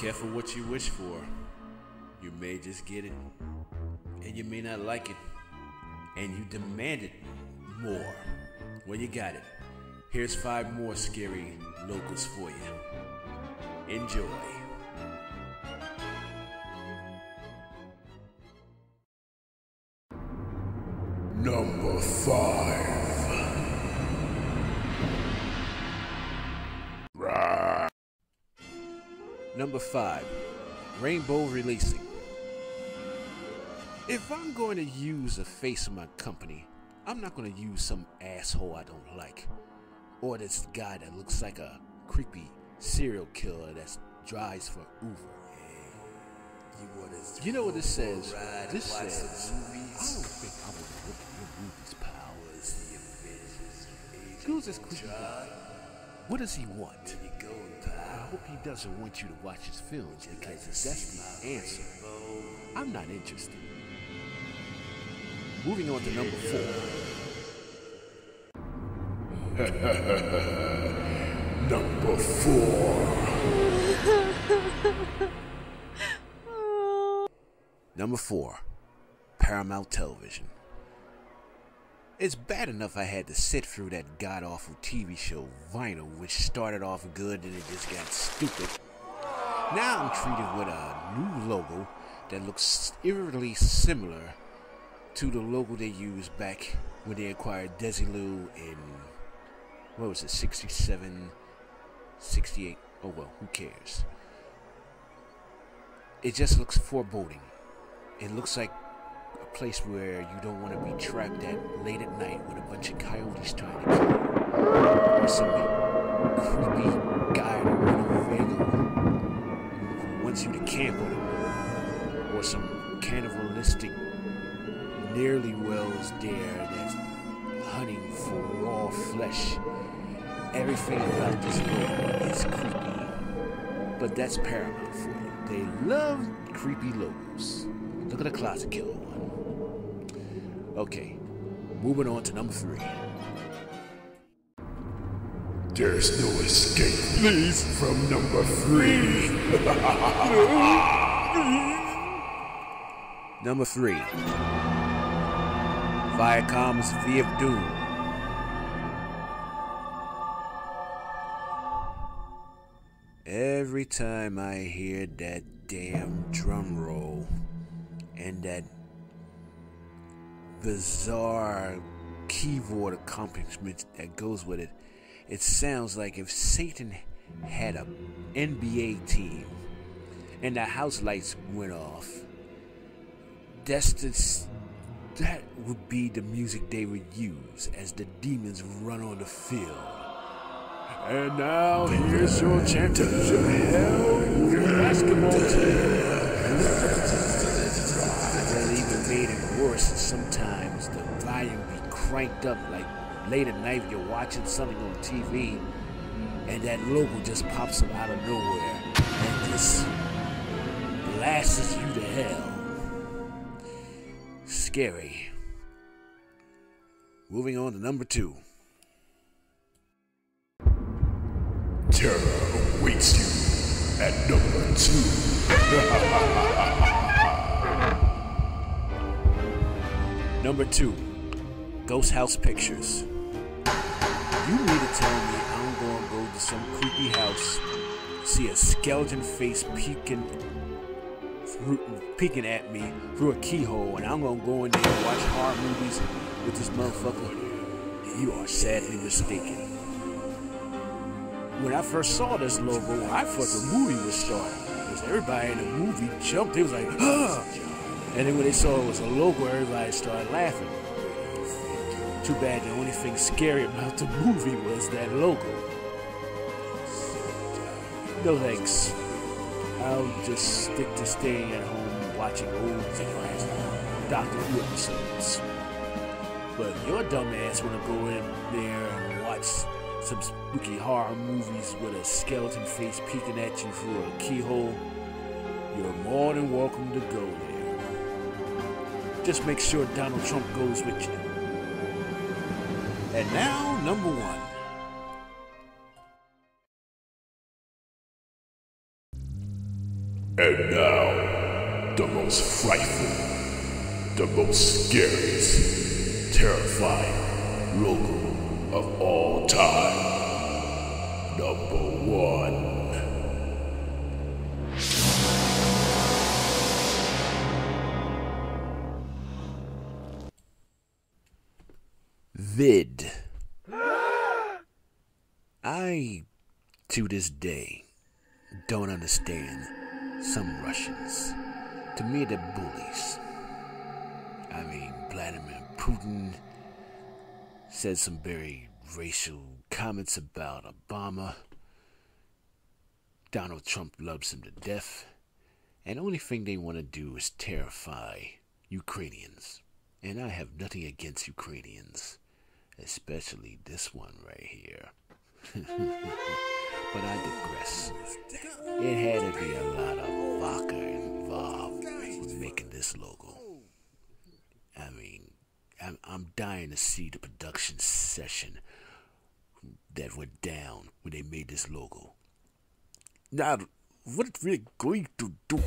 careful what you wish for. You may just get it, and you may not like it, and you demand it more. Well, you got it. Here's five more scary locals for you. Enjoy. Number five, Rainbow Releasing. If I'm going to use the face of my company, I'm not going to use some asshole I don't like. Or this guy that looks like a creepy serial killer that drives for Uber. You know what this says? This says, I don't think I want to look at your movie's powers. Who's this creepy guy? What does he want? I hope he doesn't want you to watch his films because that's the answer. I'm not interested. Moving on to number four. Number four. Number four, Paramount Television. It's bad enough I had to sit through that god awful TV show Vinyl, which started off good and it just got stupid. Now I'm treated with a new logo that looks eerily similar to the logo they used back when they acquired Desilu in, what was it, 67, 68? Oh well, who cares? It just looks foreboding. It looks like place where you don't want to be trapped at late at night with a bunch of coyotes trying to kill you. Or some creepy guy in a Winnebago who wants you to camp with him. Or some cannibalistic nearly wells dare that's hunting for raw flesh. Everything about this logo is creepy. But that's Paramount for you. They love creepy logos. Look at the Closet Killer one. Okay, moving on to number three. There's no escape, please, from number three. Number three. Viacom's V of Doom. Every time I hear that damn drum roll and that bizarre keyboard accompaniment that goes with it, it sounds like if Satan had a NBA team and the house lights went off. That's the, that would be the music they would use as the demons run on the field. And now here's your champion, hell basketball team. Made it worse. Sometimes the volume be cranked up like late at night you're watching something on TV, and that logo just pops up out of nowhere and just blasts you to hell. Scary. Moving on to number two. Terror awaits you at number two. Number two, Ghost House Pictures. You need to tell me I'm gonna go to some creepy house, see a skeleton face peeking, through, peeking at me through a keyhole, and I'm gonna go in there and watch horror movies with this motherfucker? You are sadly mistaken. When I first saw this logo, I thought the movie was starting. Because everybody in the movie jumped. They was like, ah! And then when they saw it was a logo, everybody started laughing. Too bad the only thing scary about the movie was that logo. No thanks. I'll just stick to staying at home watching old Doctor Who episodes. But your dumb ass wanna go in there and watch some spooky horror movies with a skeleton face peeking at you through a keyhole, you're more than welcome to go. Just make sure Donald Trump goes with you. And now, number one. And now, the most frightful, the most scariest, terrifying logo of all time. Number one. Vid. I, to this day, don't understand some Russians. To me, they're bullies. I mean, Vladimir Putin said some very racial comments about Obama. Donald Trump loves him to death. And the only thing they want to do is terrify Ukrainians. And I have nothing against Ukrainians, especially this one right here. but I digress. It had to be a lot of vodka involved with making this logo. I mean, I'm, I'm dying to see the production session that went down when they made this logo. Now, what we're going to do,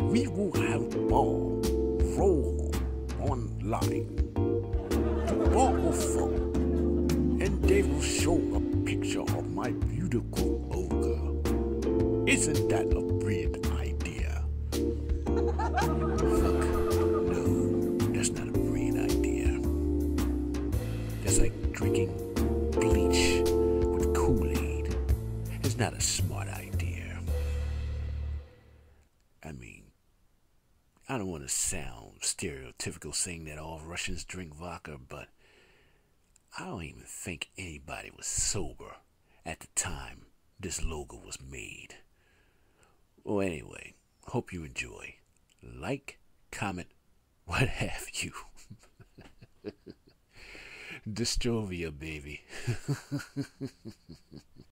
we will have ball roll online and they will show a picture of my beautiful ogre. Isn't that a brilliant idea? Fuck. No, that's not a brilliant idea. That's like drinking bleach with Kool-Aid. It's not a smart idea. I mean, I don't want to sound stereotypical saying that all Russians drink vodka, but I don't even think anybody was sober at the time this logo was made. Well, anyway, hope you enjoy. Like, comment, what have you. Dystrovia, baby.